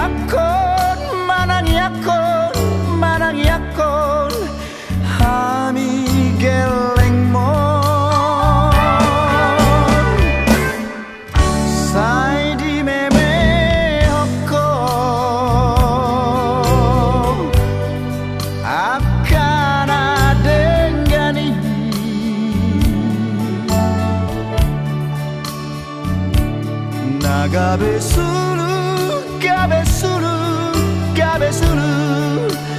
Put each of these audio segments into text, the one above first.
약혼 만한 약혼 만한 약혼 함이게 랭몬 사이디 매매 없고 아까나 댕가니 나가베 술 cabezudo, cabezudo.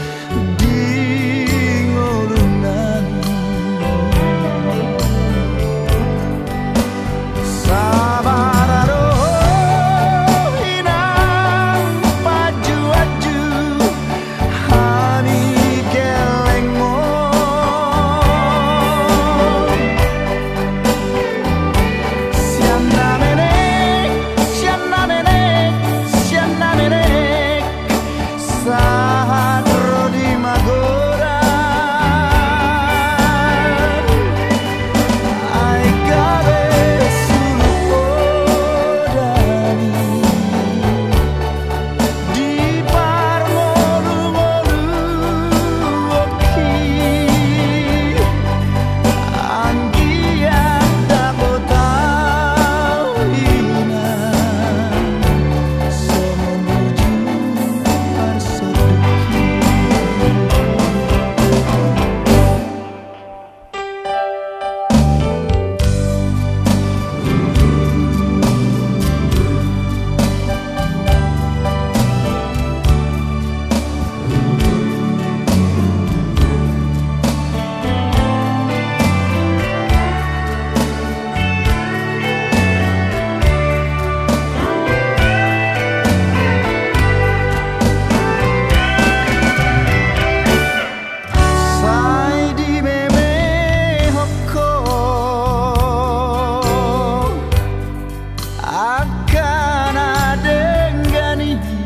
なレガに。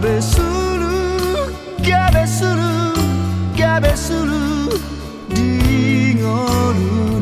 べするガベするガベするリゴル